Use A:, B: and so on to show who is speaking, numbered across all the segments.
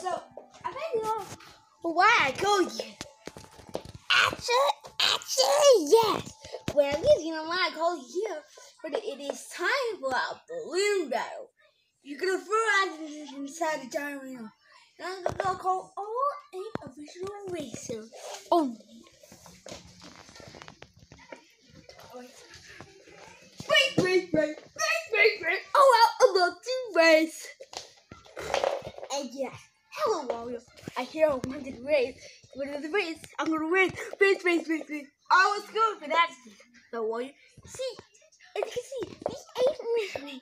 A: So, I bet you know why I called you. Actually, actually, yes. Well, you know why I called you here, but it is time for our balloon battle. You're gonna throw items inside the giant wheel. And I'm gonna call all eight official racers only. Wait, wait, wait, wait, wait, wait. Oh, well, I love to race. And yes, hello, Wario. I hear I wanted to race. Win the race. I'm gonna win. Race, race, race, race. I was good for that. So, Wario, see, as you can see, these eight races,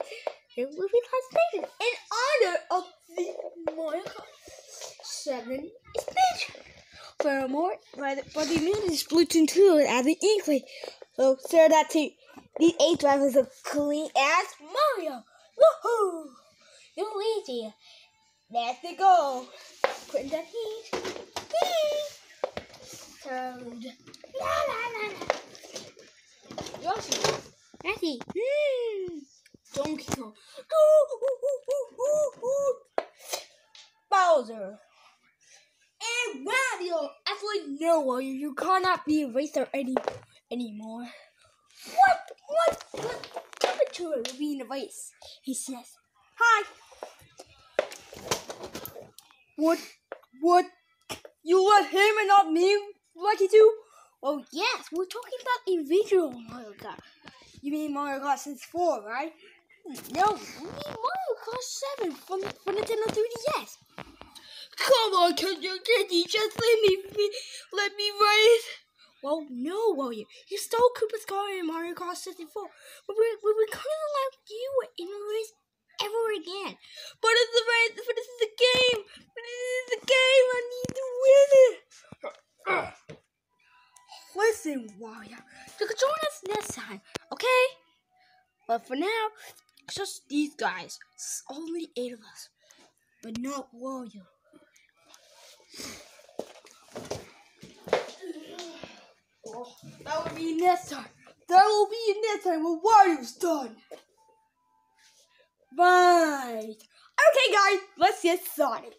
A: they will be translated in honor of the Mario Kart 7 expansion. Furthermore, by the, by the immunity Splatoon 2 as the Inkling. So, sir, that too. These eight drivers are clean as Mario. Woohoo! Luigi. That's the goal. Quit that heat. Heat. Toad. La la la la. Yoshi. Matty. Hmm. Donkey Kong. Bowser. And Wario. Absolutely no, Wario. You cannot be a racer any anymore. What? What? What temperature will be in the race? He says. Hi. What? What? You let him and not me, Lakitu? Oh yes, we're talking about individual Mario Kart. You mean Mario Kart 64, right? No, we mean Mario Kart 7 from, from Nintendo 3DS. Come on, can you, just let me, me let me race? Well, no, William. You stole Koopa's car in Mario Kart 64. But we, we, we couldn't allow you in a race ever again. But it's the race, but this is a game. But this is game. I need to win it. Listen, Wario. You can join us next time, okay? But for now, it's just these guys. It's only eight of us. But not Wario. Oh, that will be next time. That will be next time when Wario's done. Right. Okay, guys, let's get started.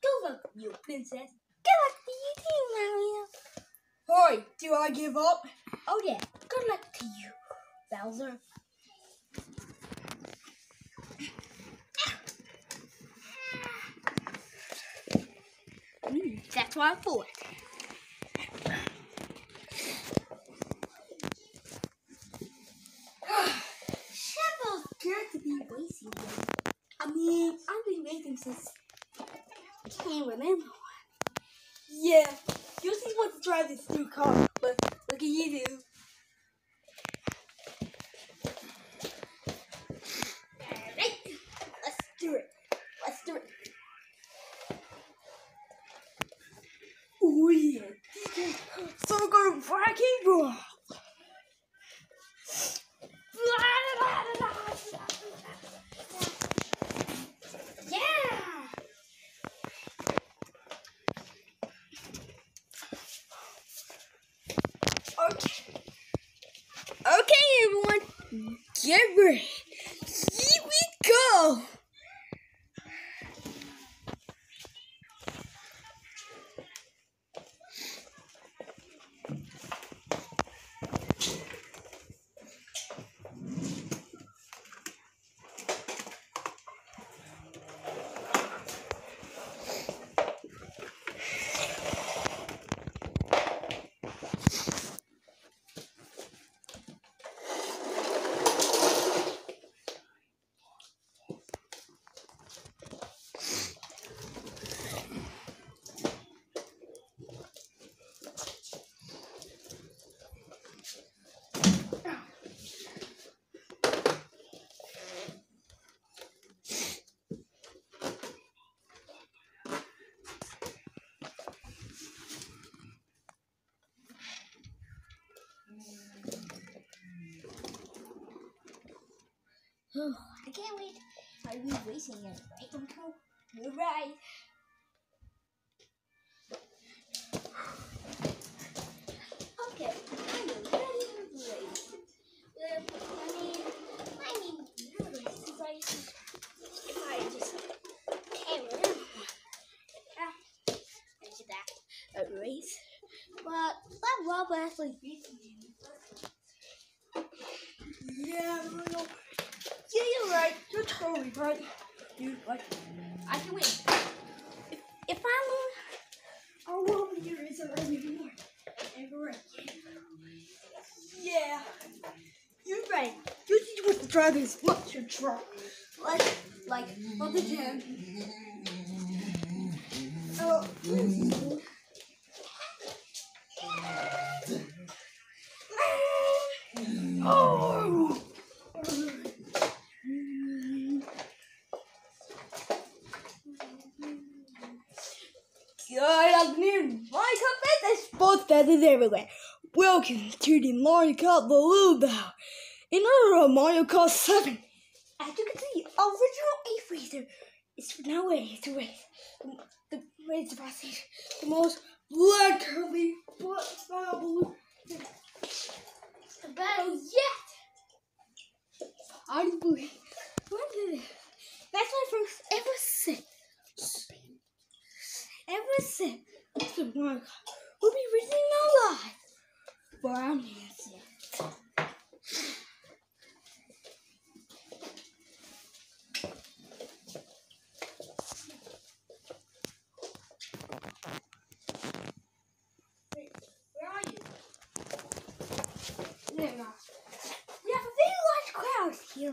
A: Good luck, you princess. Good luck to you too, Mario. Hi, do I give up? Oh yeah, good luck to you, Bowser. Mm, that's what I thought. Shovel's good to be racing again. I mean, I've been racing since I can't remember one. Yeah, you just want to drive this new car, but look at you do. Alright, let's do it. Let's do it. Oh yeah, so we're going Viking Rock. Yeah. Okay. Okay, everyone. Get ready. Here we go. Oh, I can't wait. Are you racing it, right, Uncle? You're right. Okay, I'm ready race. I mean, I mean. I just can't remember. Yeah, I did that race. But that rubber actually beats me. Yeah. You're right. You're totally right. You like, I can win. If, if I win, I will be your racer anymore. Ever again. Yeah. You're right. You just want to drive this monster truck. Like, like, on the gym. Oh. Oh. Sports everywhere. Welcome to the Mario Kart Balloon Bow. In order of Mario Kart 7, as you can see, original Eighth Racer is now ready to race. The, the race process, the most blood curly balloon battle yet. I believe. That's my first ever since. Ever. The Mario Kart will be racing now live. But I'm here.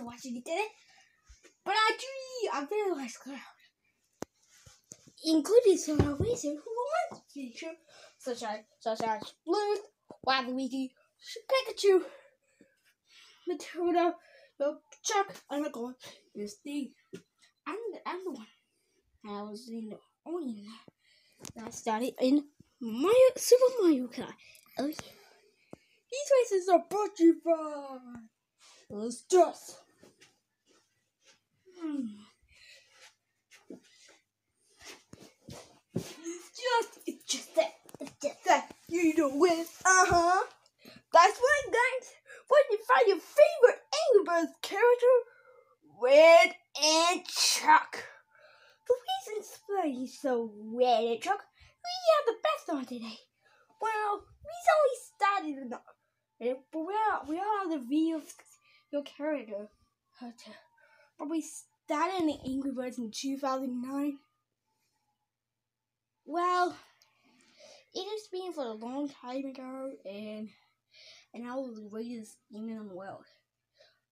A: Watching it today. But actually, a very large crowd. Including some of who want to feature, such as, such as Blue, Waluigi, Pikachu, Matilda, Chuck, and the God is the the, I'm the one. I was in the only that started in Mario Super Mario Kart. Oh yeah. These races are you by Let's just Hmm. It's just it's just that just you don't win. Uh-huh. That's right guys. When you find your favorite Angry Birds character, Red and Chuck. The reason Spuddy is so red and Chuck, we have the best on today. Well, we only started the Eh, But we are we are the view of your character. But we started in the Angry Birds in 2009. Well, it has been for a long time ago, and and I was the greatest in the world.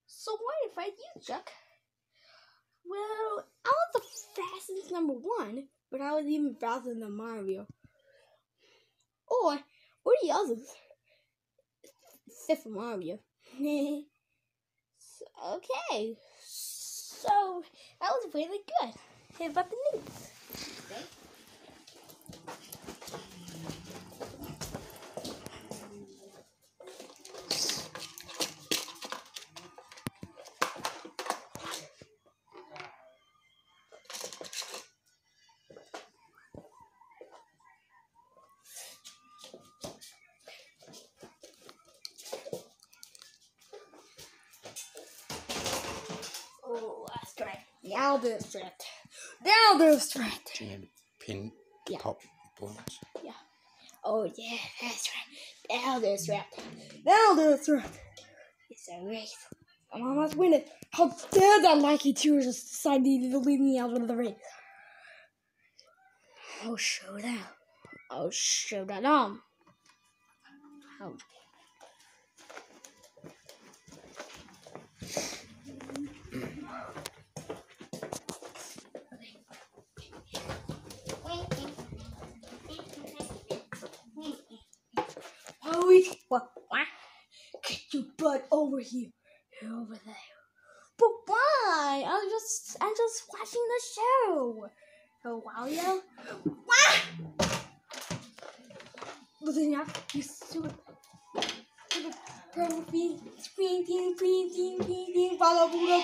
A: So why if I you, Chuck? Well, I was the fastest number one, but I was even faster than Mario. Or, or the others except for Mario. Okay, so that was really good. Hey, about the news. Okay. Oh, that's right. Now this threat. Now this threat.
B: and pin
A: Yeah.
B: top points.
A: Oh yeah, that's right. Threat. Now this threat. It's a race. I'm almost winning. How dare that Lakitu just decided to leave me out of the race? I'll show them. I'll oh, show them. Um. Oh. Hurry! What? What? Butt over here. Over there. But why? I'm just, I'm just watching the show. Oh, wow, yo. Listen up, you stupid. Green team, green team, blah, blah, blah,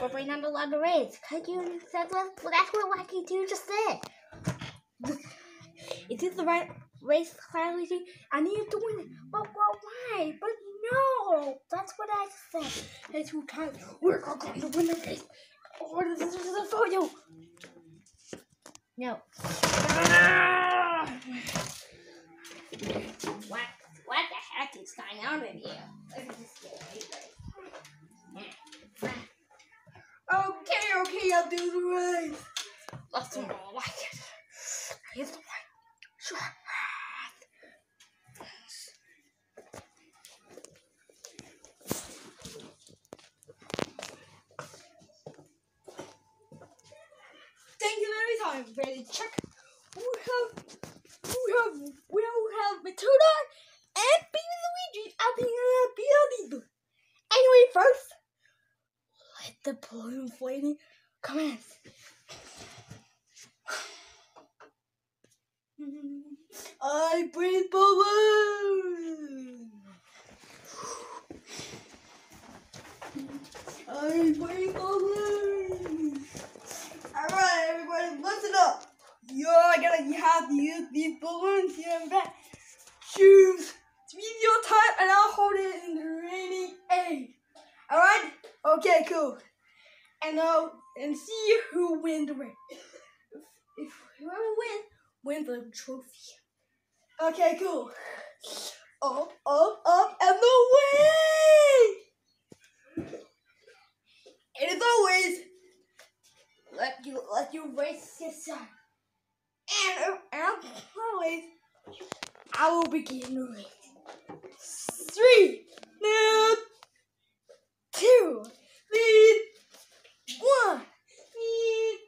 A: blah, bring down the labyrinth. Cause you, what, well, that's what Wacky 2 just said. Is this the right race clarity? I need to win it. But, but why? But no! That's what I said. It's two times. We're going to win the race. Oh, this is a photo. No. What? What the heck is going on with you? Look at this guy. Okay, okay, I'll do the race. Let's do like it. Here's the one. Sure. Thank you very much. Ready to check. We have, we have, we have Matilda and Baby Luigi here in the building. Anyway, first, let the balloon inflating commence. I breathe balloon. I breathe balloon. Alright, everybody, listen up. You're gonna you have to use these balloons here and back. Choose your time, and I'll hold it in the remaining eight. Alright? Okay, cool. And uh, and see who wins the race. If, if whoever wins, wins the trophy. Okay, cool. Up, up, up, and away! And as always, let you let you race yourself. And, uh, as always, I will begin race. Three, uh, two, two, one, three,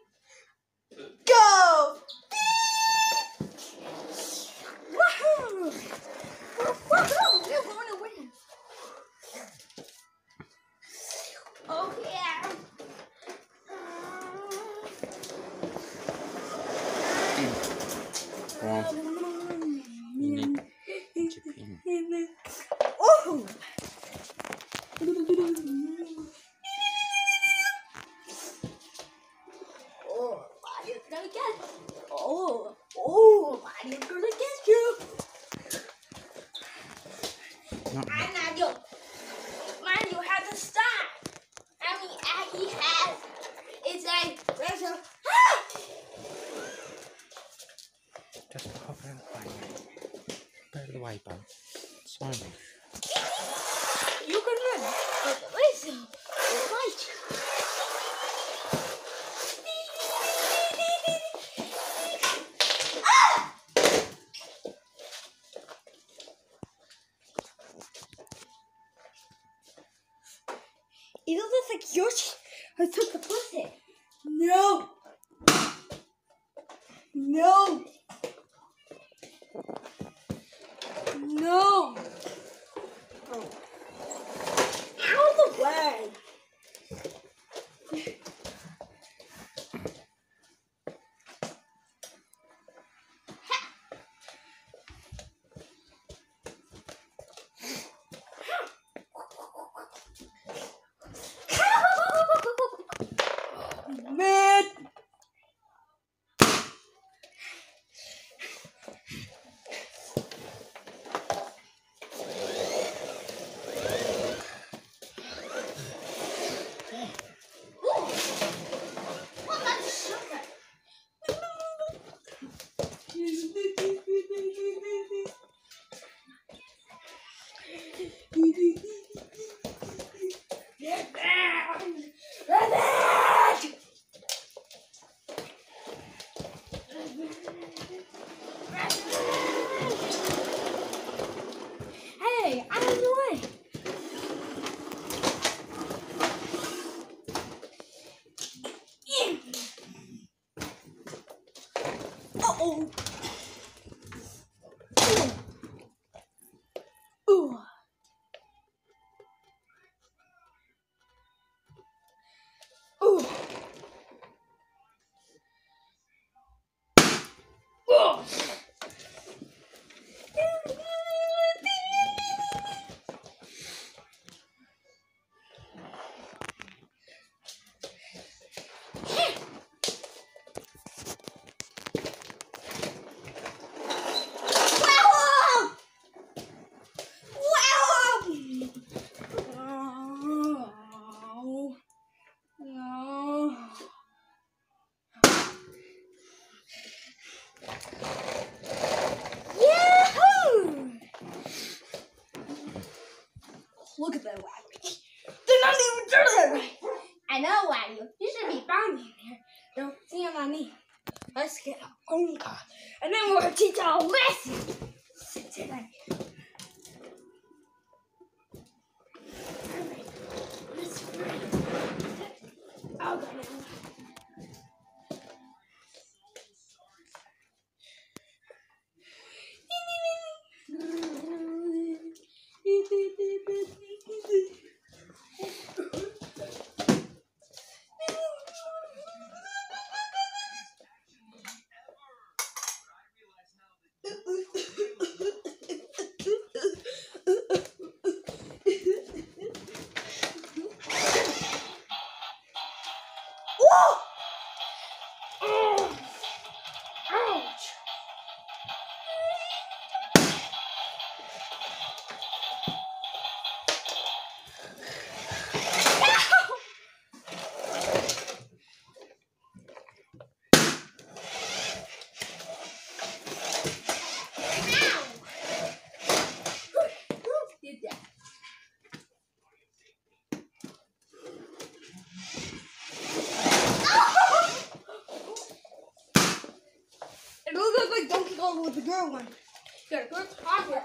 A: go! Woohoo! Woohoo! We're going to win. Oh yeah.
B: One. Minute. Japan.
A: Oh! Mario's gonna get. Oh, oh, Mario's gonna get you. And Mario, has a star. I mean, he has. It's a. Ah!
B: just pop out of the way. Go out of the Simon.
A: another one. Here, good to hardware.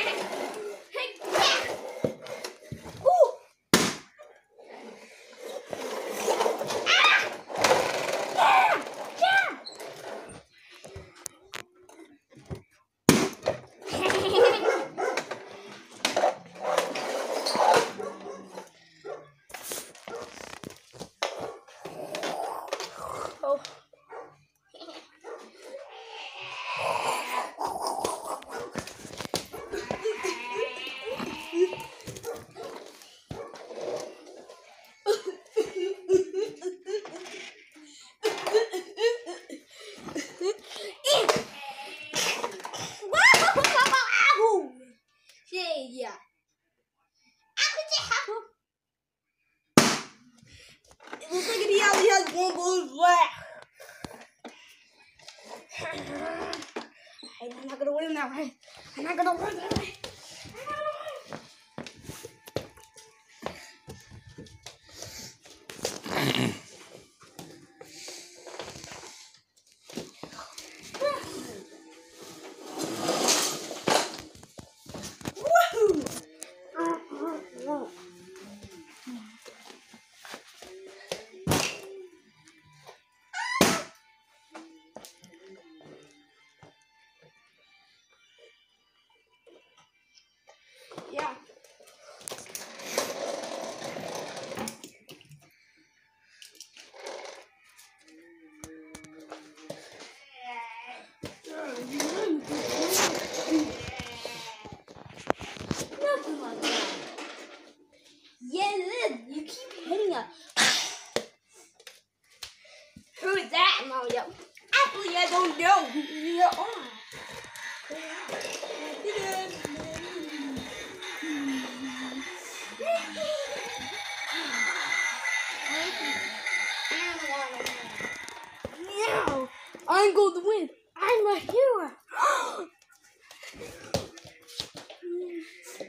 A: that way. I'm not gonna work that way. I don't know who you are. Now, I'm going to win. I'm a hero.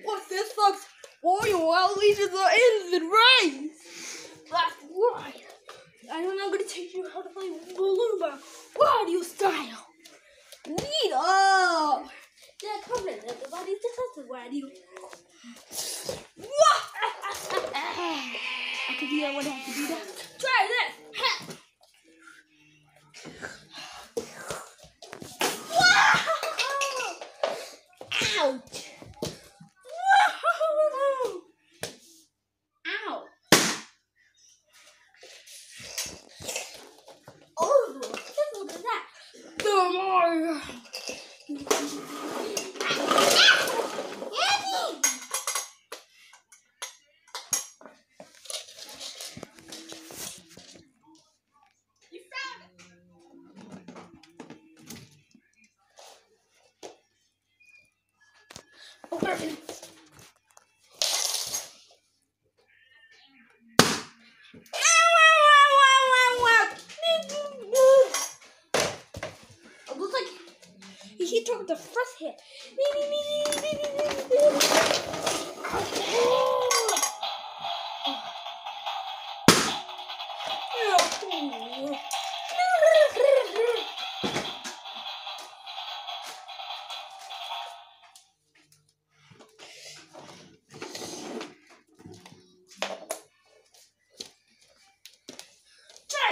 A: What this, sucks! Warrior Wild Legion the in the rise. That's why. Right. I'm not going to teach you how to play Balloon Box. Why do you style? Meet up! Yeah, come in, everybody. This is why you. I do that I do that. Try this!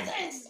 A: presents!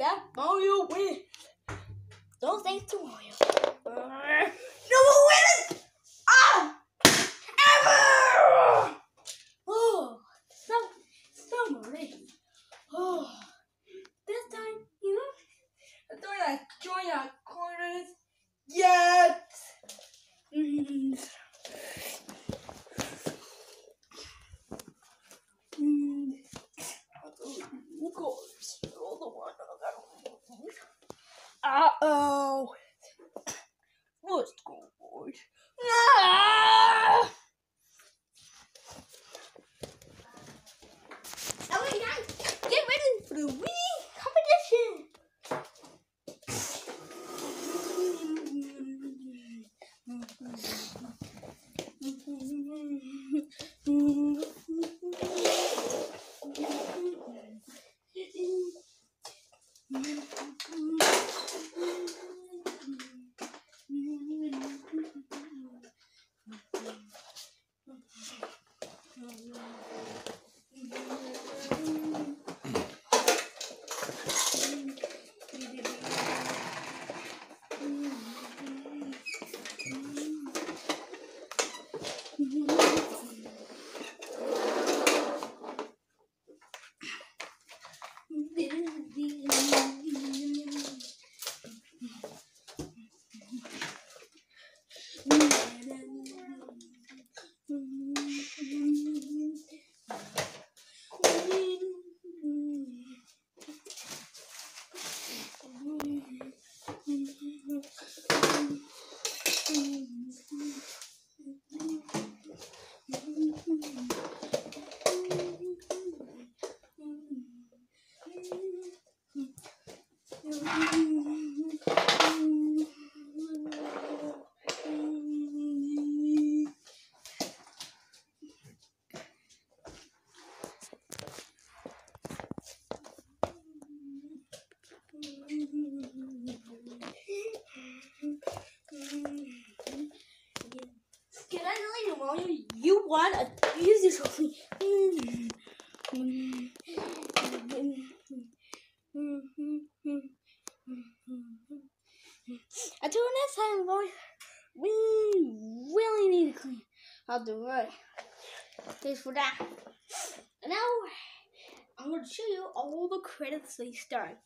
A: that Mario wins. No thanks to Mario. for that. And now I'm going to show you all the credits they start.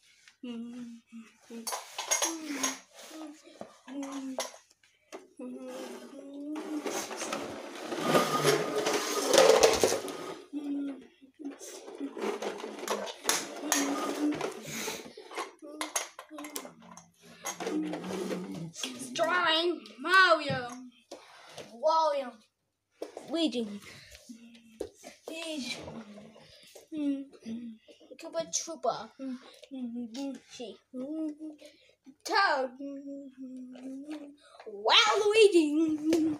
A: Drawing Mario. William, Luigi. super. Toad. Luigi.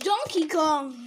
A: Donkey Kong.